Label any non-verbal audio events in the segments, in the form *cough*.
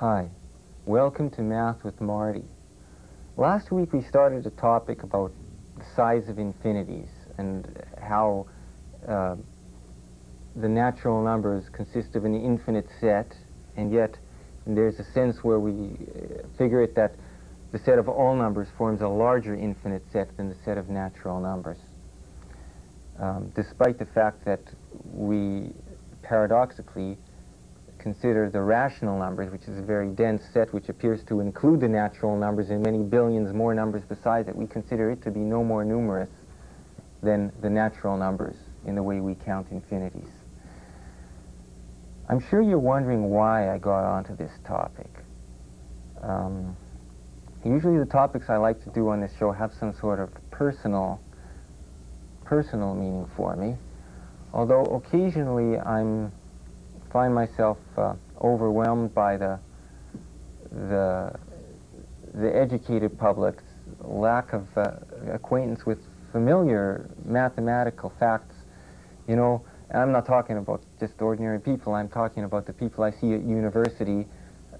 Hi, welcome to Math with Marty. Last week we started a topic about the size of infinities and how uh, the natural numbers consist of an infinite set, and yet there's a sense where we uh, figure it that the set of all numbers forms a larger infinite set than the set of natural numbers. Um, despite the fact that we paradoxically consider the rational numbers, which is a very dense set which appears to include the natural numbers and many billions more numbers besides it, we consider it to be no more numerous than the natural numbers in the way we count infinities. I'm sure you're wondering why I got onto this topic. Um, usually the topics I like to do on this show have some sort of personal, personal meaning for me, although occasionally I'm find myself uh, overwhelmed by the, the, the educated public's lack of uh, acquaintance with familiar mathematical facts. You know, I'm not talking about just ordinary people. I'm talking about the people I see at university,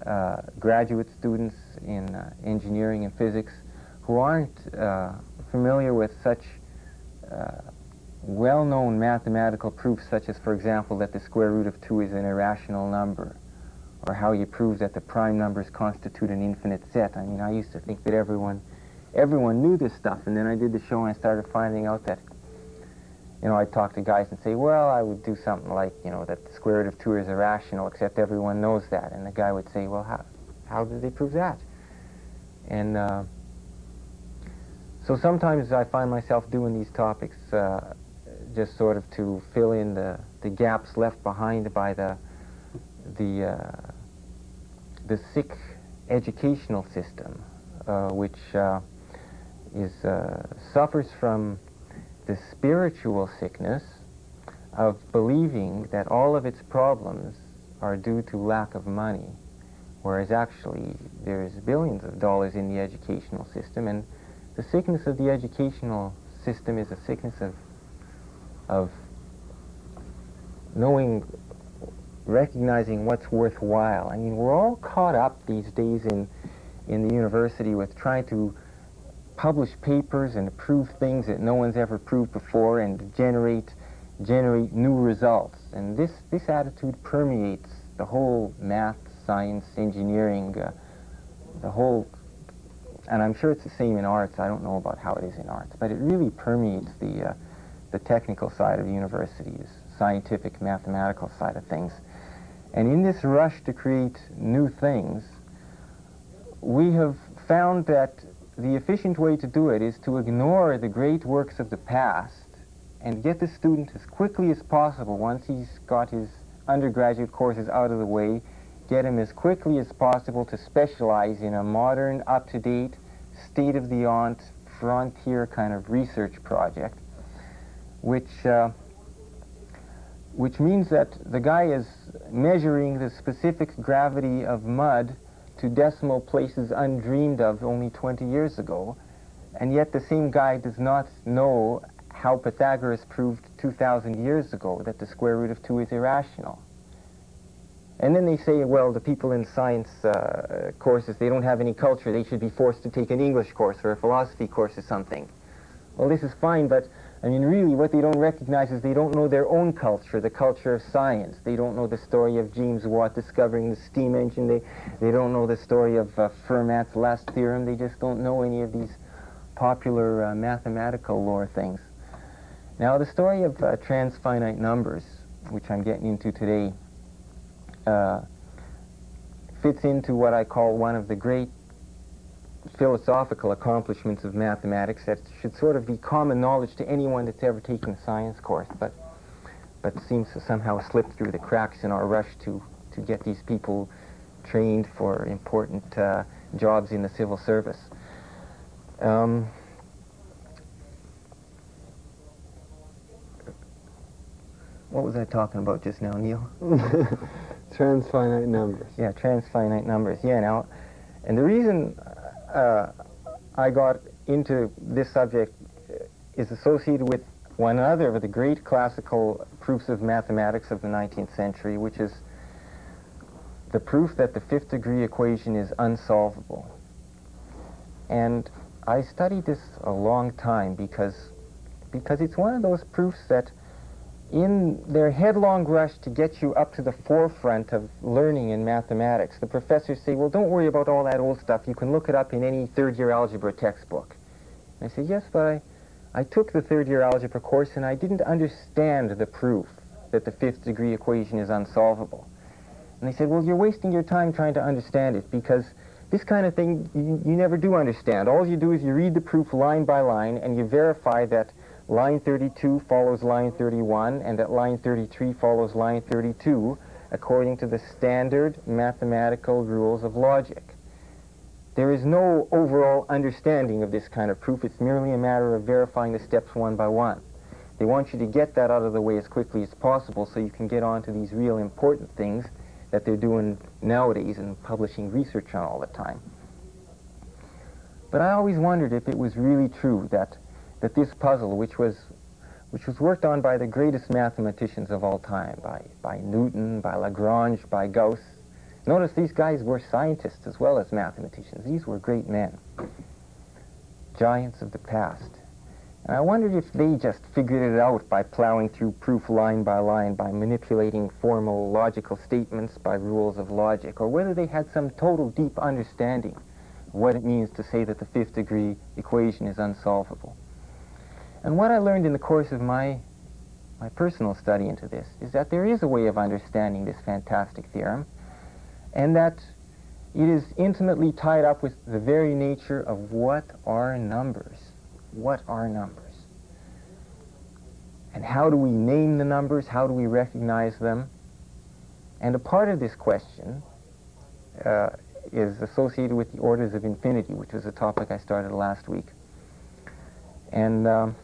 uh, graduate students in uh, engineering and physics, who aren't uh, familiar with such uh, well-known mathematical proofs such as, for example, that the square root of 2 is an irrational number, or how you prove that the prime numbers constitute an infinite set. I mean, I used to think that everyone, everyone knew this stuff, and then I did the show and I started finding out that, you know, I'd talk to guys and say, well, I would do something like, you know, that the square root of 2 is irrational, except everyone knows that. And the guy would say, well, how, how did they prove that? And uh, so sometimes I find myself doing these topics uh, just sort of to fill in the, the gaps left behind by the, the, uh, the sick educational system, uh, which uh, is, uh, suffers from the spiritual sickness of believing that all of its problems are due to lack of money, whereas actually there's billions of dollars in the educational system, and the sickness of the educational system is a sickness of of knowing, recognizing what's worthwhile. I mean, we're all caught up these days in, in the university with trying to publish papers and prove things that no one's ever proved before and generate, generate new results. And this, this attitude permeates the whole math, science, engineering, uh, the whole, and I'm sure it's the same in arts. I don't know about how it is in arts, but it really permeates the, uh, the technical side of universities, scientific, mathematical side of things. And in this rush to create new things, we have found that the efficient way to do it is to ignore the great works of the past and get the student as quickly as possible, once he's got his undergraduate courses out of the way, get him as quickly as possible to specialize in a modern, up-to-date, state-of-the-art, frontier kind of research project which, uh, which means that the guy is measuring the specific gravity of mud to decimal places undreamed of only 20 years ago, and yet the same guy does not know how Pythagoras proved 2,000 years ago that the square root of 2 is irrational. And then they say, well, the people in science uh, courses, they don't have any culture. They should be forced to take an English course or a philosophy course or something. Well, this is fine, but I mean, really, what they don't recognize is they don't know their own culture, the culture of science. They don't know the story of James Watt discovering the steam engine. They, they don't know the story of uh, Fermat's last theorem. They just don't know any of these popular uh, mathematical lore things. Now, the story of uh, transfinite numbers, which I'm getting into today, uh, fits into what I call one of the great philosophical accomplishments of mathematics that should sort of be common knowledge to anyone that's ever taken a science course, but, but seems to somehow slip through the cracks in our rush to, to get these people trained for important uh, jobs in the civil service. Um, what was I talking about just now, Neil? *laughs* transfinite numbers. Yeah, transfinite numbers. Yeah, now, and the reason uh, I got into this subject is associated with one other of the great classical proofs of mathematics of the 19th century, which is the proof that the fifth degree equation is unsolvable. And I studied this a long time because, because it's one of those proofs that in their headlong rush to get you up to the forefront of learning in mathematics, the professors say, well, don't worry about all that old stuff. You can look it up in any third-year algebra textbook. And I say, yes, but I, I took the third-year algebra course and I didn't understand the proof that the fifth degree equation is unsolvable. And they said, well, you're wasting your time trying to understand it because this kind of thing you, you never do understand. All you do is you read the proof line by line and you verify that line 32 follows line 31 and that line 33 follows line 32 according to the standard mathematical rules of logic. There is no overall understanding of this kind of proof. It's merely a matter of verifying the steps one by one. They want you to get that out of the way as quickly as possible so you can get on to these real important things that they're doing nowadays and publishing research on all the time. But I always wondered if it was really true that, that this puzzle, which was, which was worked on by the greatest mathematicians of all time, by, by Newton, by Lagrange, by Gauss. Notice these guys were scientists as well as mathematicians. These were great men, giants of the past. And I wondered if they just figured it out by plowing through proof line by line, by manipulating formal logical statements by rules of logic, or whether they had some total deep understanding of what it means to say that the fifth degree equation is unsolvable. And what I learned in the course of my, my personal study into this is that there is a way of understanding this fantastic theorem, and that it is intimately tied up with the very nature of what are numbers what are numbers? And how do we name the numbers? How do we recognize them? And a part of this question uh, is associated with the orders of infinity, which was a topic I started last week. And um,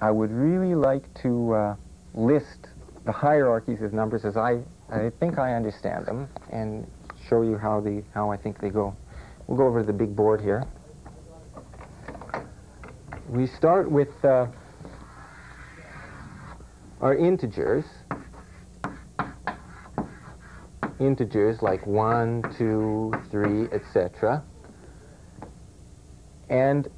I would really like to uh, list the hierarchies of numbers as I, I think I understand them and show you how, the, how I think they go. We'll go over to the big board here we start with uh, our integers. Integers like 1, 2, 3, etc. And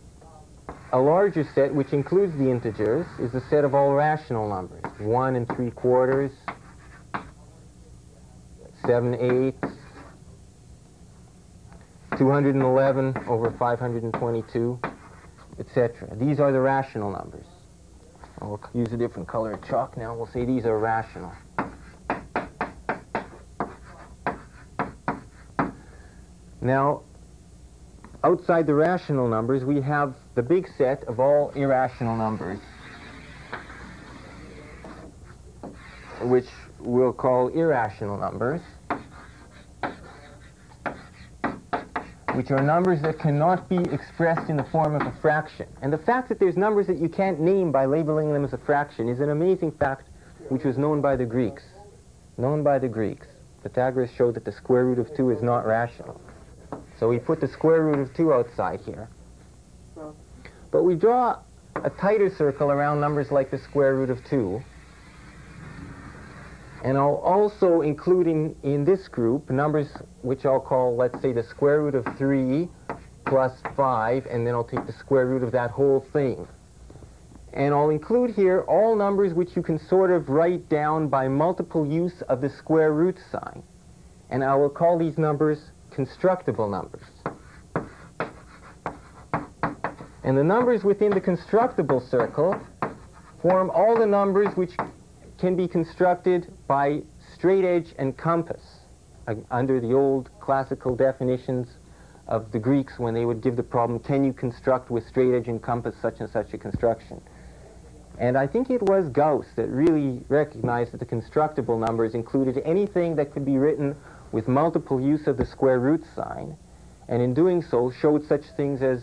a larger set, which includes the integers, is the set of all rational numbers. 1 and 3 quarters, 7 eighths, 211 over 522 etc. These are the rational numbers. I'll use a different color of chalk now. We'll say these are rational. Now, outside the rational numbers, we have the big set of all irrational numbers, which we'll call irrational numbers. which are numbers that cannot be expressed in the form of a fraction. And the fact that there's numbers that you can't name by labeling them as a fraction is an amazing fact which was known by the Greeks. Known by the Greeks. Pythagoras showed that the square root of 2 is not rational. So we put the square root of 2 outside here. But we draw a tighter circle around numbers like the square root of 2 and I'll also include in, in this group numbers which I'll call, let's say, the square root of 3 plus 5, and then I'll take the square root of that whole thing. And I'll include here all numbers which you can sort of write down by multiple use of the square root sign. And I will call these numbers constructible numbers. And the numbers within the constructible circle form all the numbers which can be constructed by straight edge and compass uh, under the old classical definitions of the Greeks when they would give the problem, can you construct with straight edge and compass such and such a construction? And I think it was Gauss that really recognized that the constructible numbers included anything that could be written with multiple use of the square root sign, and in doing so showed such things as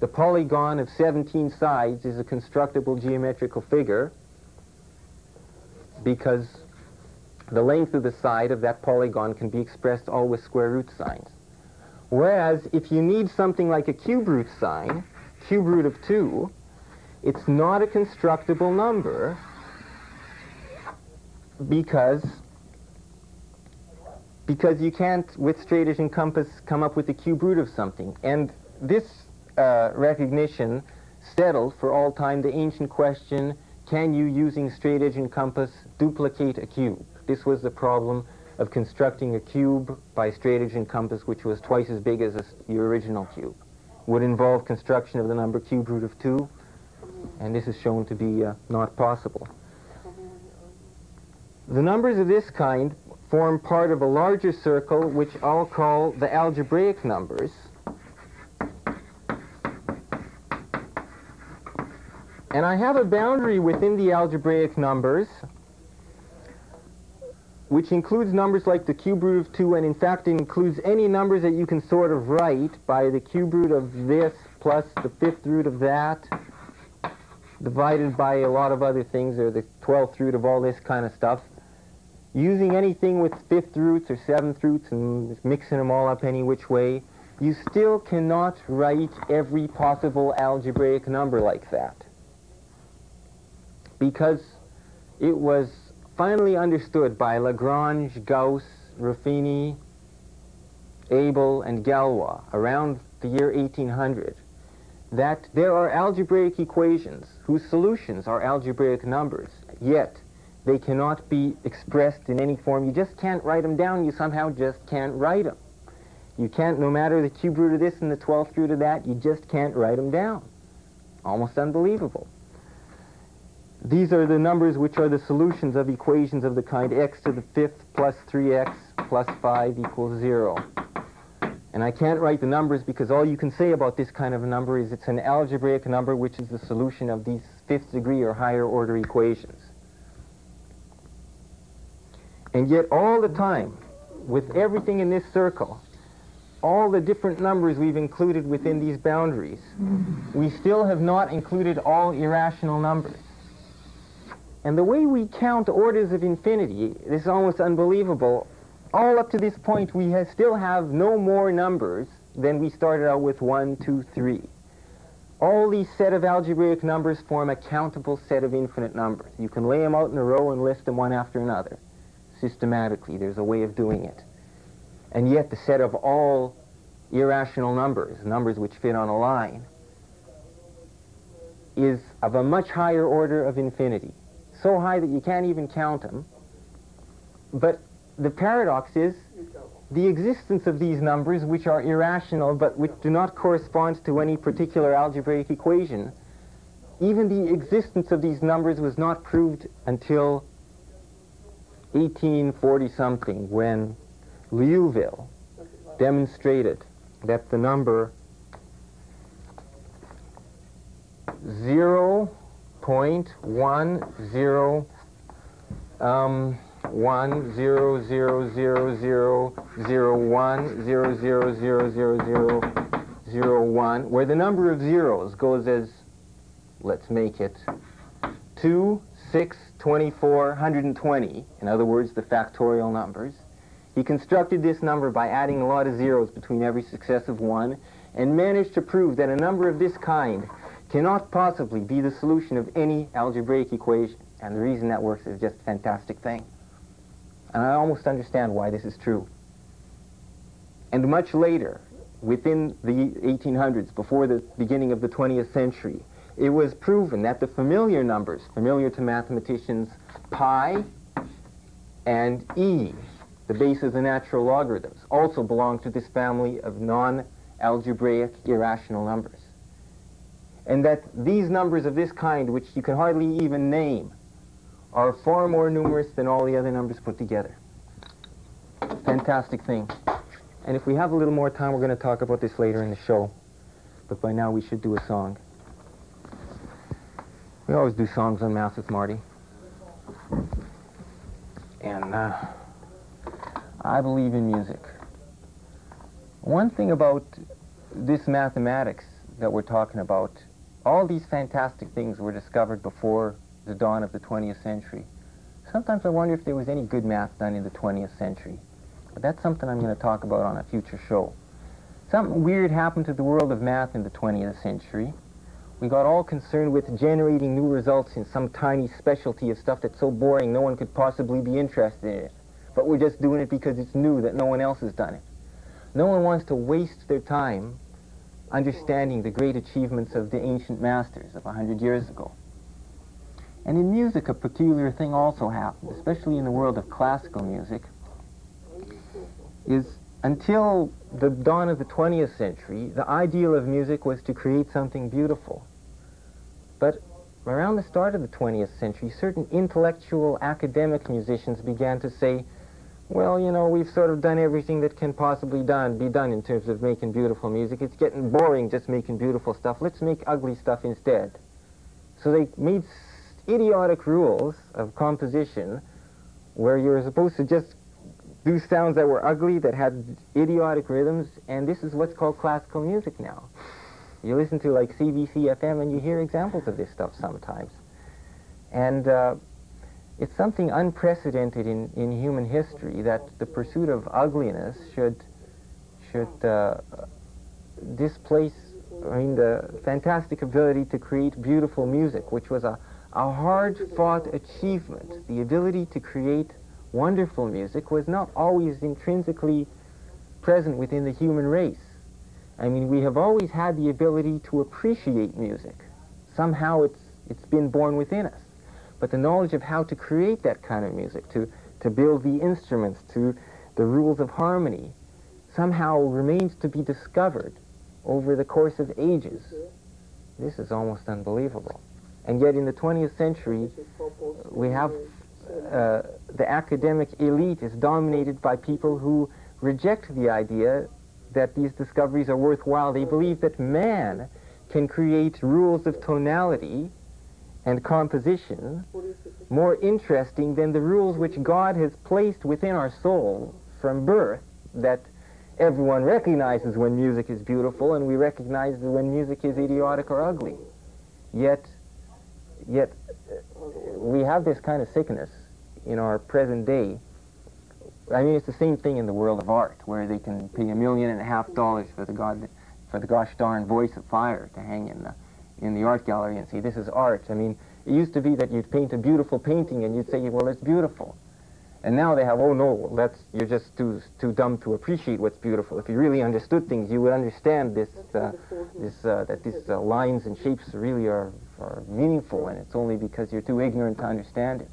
the polygon of 17 sides is a constructible geometrical figure, because the length of the side of that polygon can be expressed all with square root signs. Whereas if you need something like a cube root sign, cube root of 2, it's not a constructible number because, because you can't, with straight and compass, come up with the cube root of something. And this uh, recognition settled for all time the ancient question, can you, using straight edge and compass, duplicate a cube? This was the problem of constructing a cube by straight edge and compass, which was twice as big as a, your original cube. Would involve construction of the number cube root of 2, and this is shown to be uh, not possible. The numbers of this kind form part of a larger circle, which I'll call the algebraic numbers. And I have a boundary within the algebraic numbers which includes numbers like the cube root of 2, and in fact includes any numbers that you can sort of write by the cube root of this plus the fifth root of that, divided by a lot of other things, or the 12th root of all this kind of stuff. Using anything with fifth roots or seventh roots and mixing them all up any which way, you still cannot write every possible algebraic number like that. Because it was finally understood by Lagrange, Gauss, Ruffini, Abel, and Galois around the year 1800 that there are algebraic equations whose solutions are algebraic numbers, yet they cannot be expressed in any form. You just can't write them down. You somehow just can't write them. You can't, no matter the cube root of this and the 12th root of that, you just can't write them down. Almost unbelievable. These are the numbers which are the solutions of equations of the kind x to the fifth plus 3x plus 5 equals 0. And I can't write the numbers because all you can say about this kind of a number is it's an algebraic number which is the solution of these fifth degree or higher order equations. And yet all the time, with everything in this circle, all the different numbers we've included within these boundaries, we still have not included all irrational numbers. And the way we count orders of infinity this is almost unbelievable. All up to this point, we have still have no more numbers than we started out with one, two, three. All these set of algebraic numbers form a countable set of infinite numbers. You can lay them out in a row and list them one after another. Systematically, there's a way of doing it. And yet the set of all irrational numbers, numbers which fit on a line, is of a much higher order of infinity so high that you can't even count them. But the paradox is the existence of these numbers, which are irrational but which do not correspond to any particular algebraic equation, even the existence of these numbers was not proved until 1840-something, when Liouville demonstrated that the number 0 point one zero um, one zero zero zero zero zero one zero zero zero zero zero zero one, where the number of zeros goes as, let's make it, two, six, twenty-four, 120, in other words, the factorial numbers. He constructed this number by adding a lot of zeros between every successive one and managed to prove that a number of this kind cannot possibly be the solution of any algebraic equation. And the reason that works is just a fantastic thing. And I almost understand why this is true. And much later, within the 1800s, before the beginning of the 20th century, it was proven that the familiar numbers, familiar to mathematicians, pi and e, the base of the natural logarithms, also belong to this family of non-algebraic irrational numbers and that these numbers of this kind, which you can hardly even name, are far more numerous than all the other numbers put together. Fantastic thing. And if we have a little more time, we're going to talk about this later in the show. But by now, we should do a song. We always do songs on Math with Marty. And uh, I believe in music. One thing about this mathematics that we're talking about all these fantastic things were discovered before the dawn of the 20th century. Sometimes I wonder if there was any good math done in the 20th century. But that's something I'm going to talk about on a future show. Something weird happened to the world of math in the 20th century. We got all concerned with generating new results in some tiny specialty of stuff that's so boring no one could possibly be interested in it. but we're just doing it because it's new that no one else has done it. No one wants to waste their time understanding the great achievements of the ancient masters of a hundred years ago. And in music, a peculiar thing also happened, especially in the world of classical music, is until the dawn of the 20th century, the ideal of music was to create something beautiful. But around the start of the 20th century, certain intellectual academic musicians began to say, well, you know, we've sort of done everything that can possibly done, be done in terms of making beautiful music. It's getting boring just making beautiful stuff. Let's make ugly stuff instead. So they made idiotic rules of composition where you're supposed to just do sounds that were ugly, that had idiotic rhythms, and this is what's called classical music now. You listen to like CBC FM and you hear examples of this stuff sometimes. And uh, it's something unprecedented in, in human history that the pursuit of ugliness should, should uh, displace, I mean, the fantastic ability to create beautiful music, which was a, a hard-fought achievement. The ability to create wonderful music was not always intrinsically present within the human race. I mean, we have always had the ability to appreciate music. Somehow it's, it's been born within us. But the knowledge of how to create that kind of music, to, to build the instruments, to the rules of harmony, somehow remains to be discovered over the course of ages. This is almost unbelievable. And yet in the 20th century, we have uh, the academic elite is dominated by people who reject the idea that these discoveries are worthwhile. They believe that man can create rules of tonality and composition more interesting than the rules which God has placed within our soul from birth that everyone recognizes when music is beautiful and we recognize when music is idiotic or ugly. Yet, yet uh, we have this kind of sickness in our present day. I mean, it's the same thing in the world of art, where they can pay a million and a half dollars for the god, for the gosh darn voice of fire to hang in the in the art gallery and say this is art. I mean, it used to be that you'd paint a beautiful painting and you'd say, well, it's beautiful. And now they have, oh no, that's you're just too too dumb to appreciate what's beautiful. If you really understood things, you would understand this uh, this uh, that these uh, lines and shapes really are are meaningful, and it's only because you're too ignorant to understand it.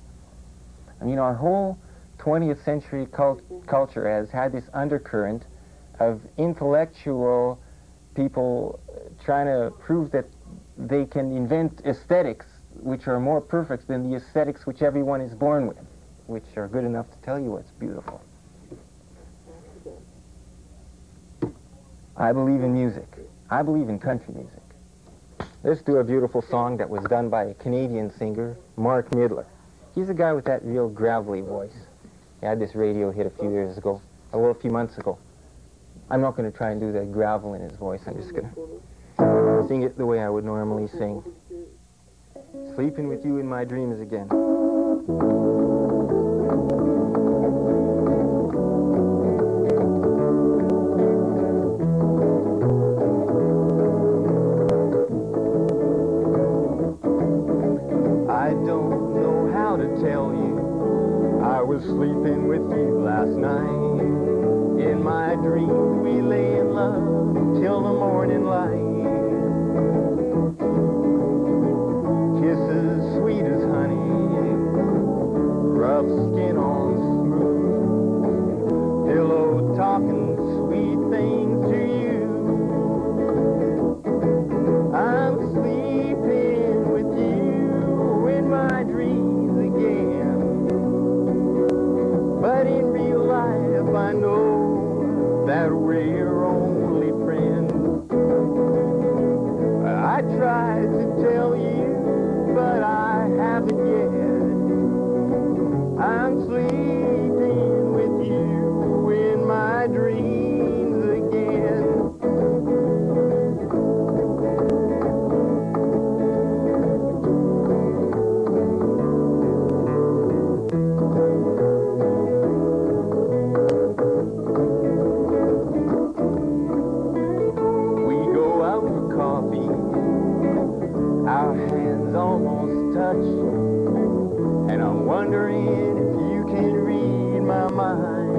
I mean, our whole 20th century cult culture has had this undercurrent of intellectual people trying to prove that they can invent aesthetics which are more perfect than the aesthetics which everyone is born with, which are good enough to tell you what's beautiful. I believe in music. I believe in country music. Let's do a beautiful song that was done by a Canadian singer, Mark Midler. He's a guy with that real gravelly voice. He had this radio hit a few years ago, well, a few months ago. I'm not going to try and do that gravel in his voice. I'm just going to sing it the way I would normally sing. Sleeping with you in my dreams again. I don't know how to tell you I was sleeping with you last night. In my dreams hands almost touch. And I'm wondering if you can read my mind.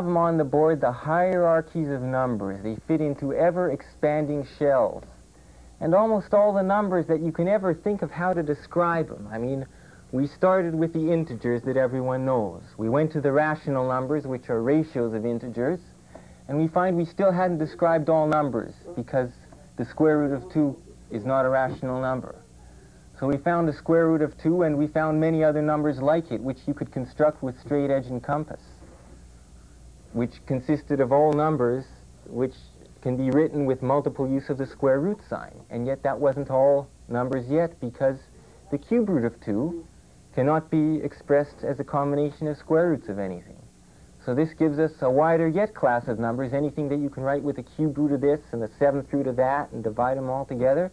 Have them on the board, the hierarchies of numbers. They fit into ever-expanding shells. And almost all the numbers that you can ever think of how to describe them. I mean, we started with the integers that everyone knows. We went to the rational numbers, which are ratios of integers. And we find we still hadn't described all numbers because the square root of 2 is not a rational number. So we found the square root of 2, and we found many other numbers like it, which you could construct with straight edge and compass which consisted of all numbers which can be written with multiple use of the square root sign. And yet that wasn't all numbers yet because the cube root of 2 cannot be expressed as a combination of square roots of anything. So this gives us a wider yet class of numbers, anything that you can write with the cube root of this and the seventh root of that and divide them all together.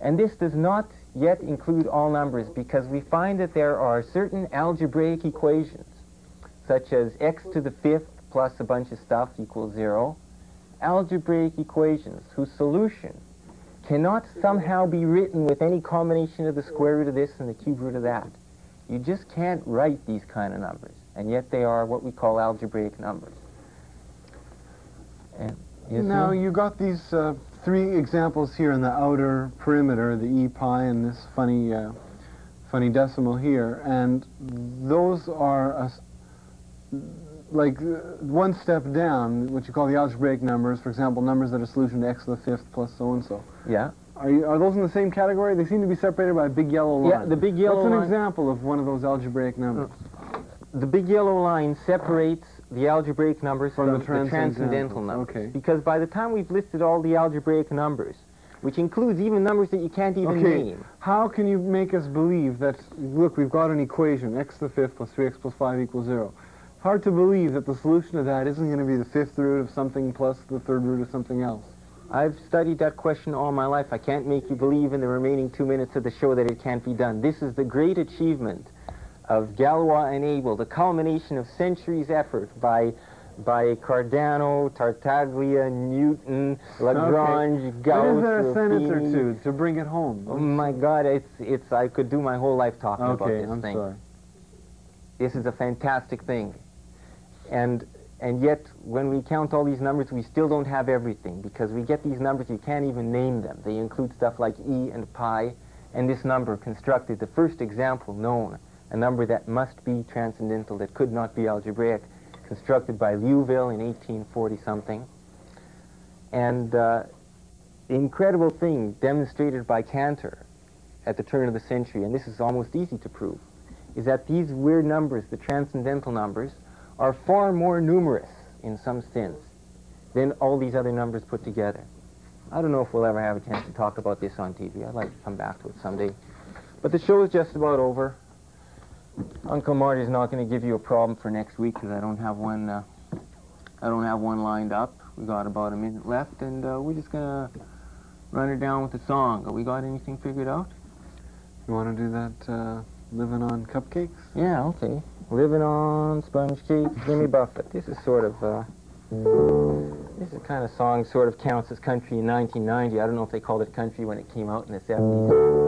And this does not yet include all numbers because we find that there are certain algebraic equations such as x to the fifth plus a bunch of stuff equals zero, algebraic equations whose solution cannot somehow be written with any combination of the square root of this and the cube root of that. You just can't write these kind of numbers, and yet they are what we call algebraic numbers. And, now you got these uh, three examples here in the outer perimeter, the e pi and this funny, uh, funny decimal here, and those are like uh, one step down, what you call the algebraic numbers, for example, numbers that are solution to x to the fifth plus so and so. Yeah. Are, you, are those in the same category? They seem to be separated by a big yellow line. Yeah, the big yellow What's an line. example of one of those algebraic numbers? The big yellow line separates the algebraic numbers From from, the transcendental, transcendental numbers. okay. Because by the time we've listed all the algebraic numbers, which includes even numbers that you can't even Okay, name, how can you make us believe that, look, we've got an equation, x to the fifth plus 3x plus 5 equals 0. Hard to believe that the solution to that isn't going to be the fifth root of something plus the third root of something else. I've studied that question all my life. I can't make you believe in the remaining two minutes of the show that it can't be done. This is the great achievement of Galois and Abel, the culmination of centuries' effort by by Cardano, Tartaglia, Newton, Lagrange, okay. Gauss, is there a sentence or two to bring it home? Oh my God, it's it's. I could do my whole life talking about okay, this I'm thing. sorry. This is a fantastic thing. And, and yet, when we count all these numbers, we still don't have everything, because we get these numbers, you can't even name them. They include stuff like e and pi, and this number constructed, the first example known, a number that must be transcendental, that could not be algebraic, constructed by Liouville in 1840-something. And uh, the incredible thing demonstrated by Cantor at the turn of the century, and this is almost easy to prove, is that these weird numbers, the transcendental numbers, are far more numerous in some sense than all these other numbers put together. I don't know if we'll ever have a chance to talk about this on TV. I'd like to come back to it someday. But the show is just about over. Uncle Marty's not going to give you a problem for next week because I don't have one. Uh, I don't have one lined up. We got about a minute left, and uh, we're just gonna run it down with the song. Have We got anything figured out? You want to do that uh, living on cupcakes? Yeah, okay. Living on sponge cake, Jimmy Buffett. This is sort of, uh, this is kind of song sort of counts as country in 1990. I don't know if they called it country when it came out in the 70s.